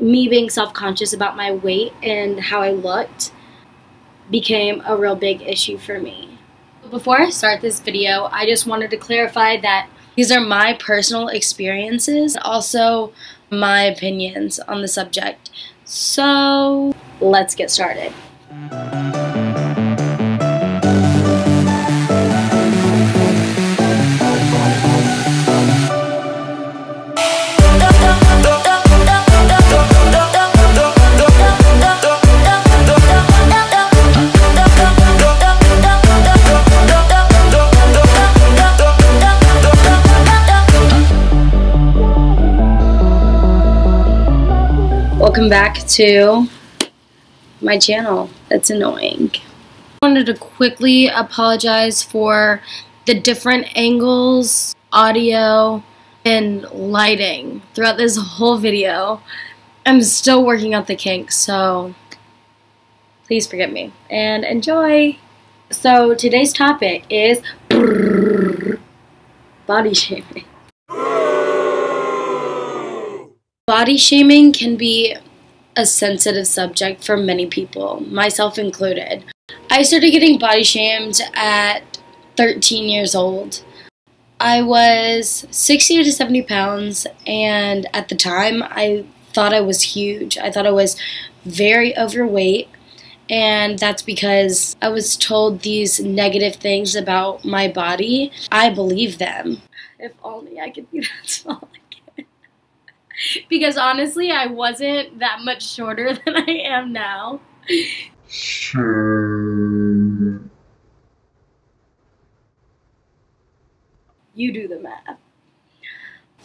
me being self conscious about my weight and how I looked became a real big issue for me. Before I start this video, I just wanted to clarify that these are my personal experiences, also my opinions on the subject. So let's get started. Welcome back to my channel. That's annoying. I wanted to quickly apologize for the different angles, audio, and lighting throughout this whole video. I'm still working out the kinks, so please forgive me and enjoy. So today's topic is body shaming. Body shaming can be a sensitive subject for many people, myself included. I started getting body shamed at 13 years old. I was 60 to 70 pounds, and at the time, I thought I was huge. I thought I was very overweight, and that's because I was told these negative things about my body. I believe them. If only I could be that small because honestly, I wasn't that much shorter than I am now. Sure. You do the math.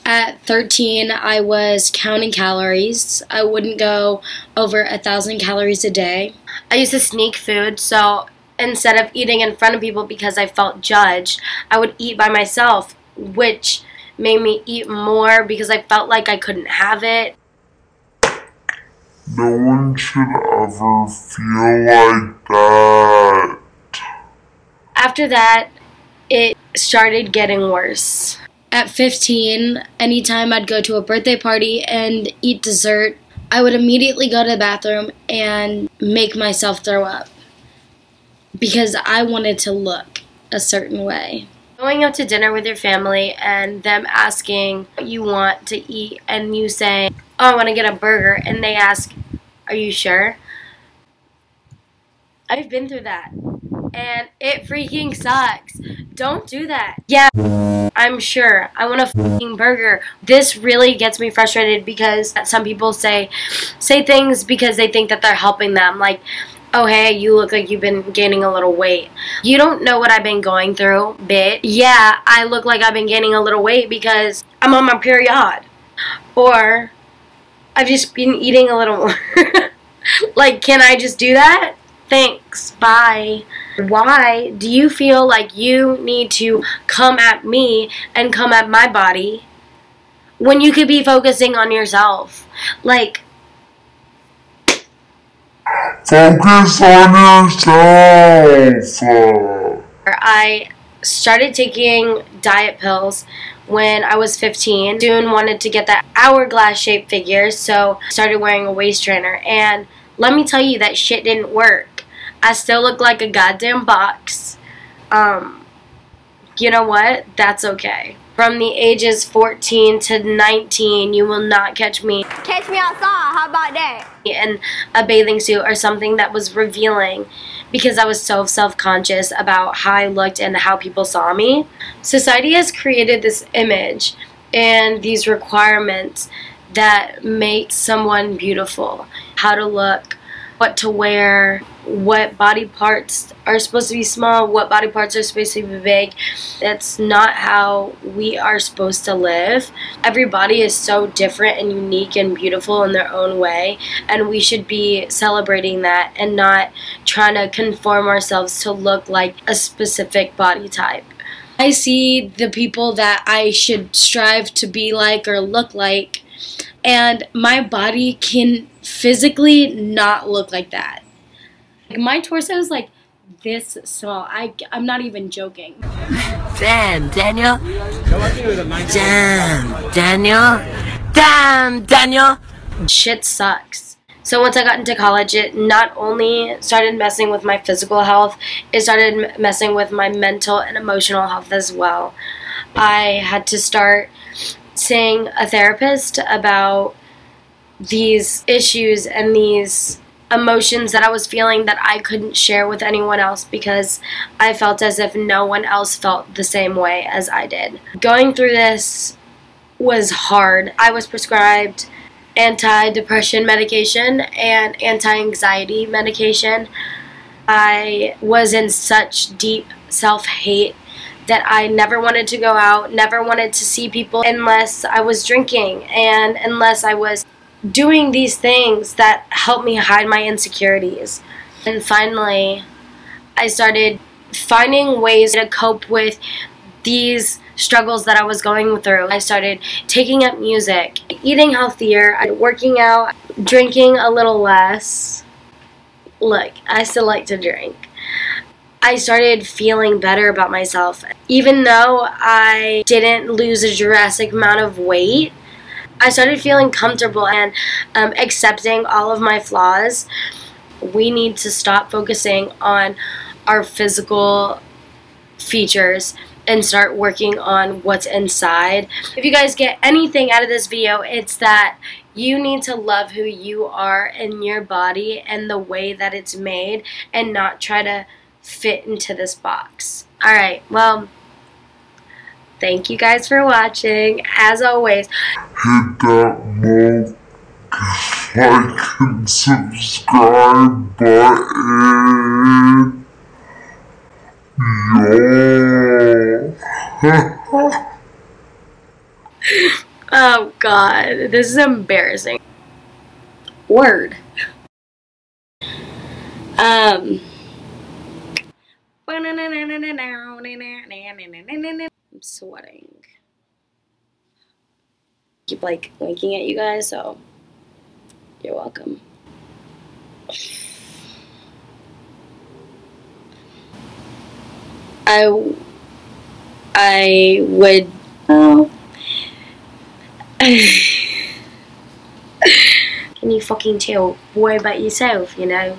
At 13, I was counting calories. I wouldn't go over a thousand calories a day. I used to sneak food, so instead of eating in front of people because I felt judged, I would eat by myself, which made me eat more because I felt like I couldn't have it. No one should ever feel like that. After that, it started getting worse. At 15, anytime I'd go to a birthday party and eat dessert, I would immediately go to the bathroom and make myself throw up because I wanted to look a certain way. Going out to dinner with your family and them asking what you want to eat and you say, oh, I want to get a burger, and they ask, are you sure? I've been through that. And it freaking sucks. Don't do that. Yeah, I'm sure. I want a freaking burger. This really gets me frustrated because some people say say things because they think that they're helping them. Like, oh hey, you look like you've been gaining a little weight. You don't know what I've been going through, bitch. Yeah, I look like I've been gaining a little weight because I'm on my period. Or I've just been eating a little more. like, can I just do that? Thanks. Bye. Why do you feel like you need to come at me and come at my body when you could be focusing on yourself? Like, Focus on yourself. I started taking diet pills when I was 15. Soon wanted to get that hourglass shaped figure, so started wearing a waist trainer. And let me tell you, that shit didn't work. I still look like a goddamn box. Um, you know what? That's okay. From the ages 14 to 19, you will not catch me. Catch me outside, how about that? In a bathing suit or something that was revealing because I was so self-conscious about how I looked and how people saw me. Society has created this image and these requirements that make someone beautiful. How to look, what to wear, what body parts are supposed to be small, what body parts are supposed to be big. That's not how we are supposed to live. Every body is so different and unique and beautiful in their own way, and we should be celebrating that and not trying to conform ourselves to look like a specific body type. I see the people that I should strive to be like or look like, and my body can physically not look like that. Like my torso is like this small. I, I'm not even joking. Damn, Daniel. Damn, Daniel. Damn, Daniel. shit sucks. So once I got into college, it not only started messing with my physical health, it started messing with my mental and emotional health as well. I had to start seeing a therapist about these issues and these emotions that I was feeling that I couldn't share with anyone else because I felt as if no one else felt the same way as I did. Going through this was hard. I was prescribed anti-depression medication and anti-anxiety medication. I was in such deep self-hate that I never wanted to go out, never wanted to see people unless I was drinking and unless I was doing these things that helped me hide my insecurities. And finally, I started finding ways to cope with these struggles that I was going through. I started taking up music, eating healthier, working out, drinking a little less. Look, I still like to drink. I started feeling better about myself. Even though I didn't lose a drastic amount of weight, I started feeling comfortable and um, accepting all of my flaws. We need to stop focusing on our physical features and start working on what's inside. If you guys get anything out of this video, it's that you need to love who you are in your body and the way that it's made and not try to fit into this box. Alright, well, thank you guys for watching. As always, hit that like and subscribe button. Yeah. oh god, this is embarrassing. Word. Um. I'm sweating. Keep like winking at you guys, so you're welcome. I I would oh Can you fucking tell Worry about yourself, you know?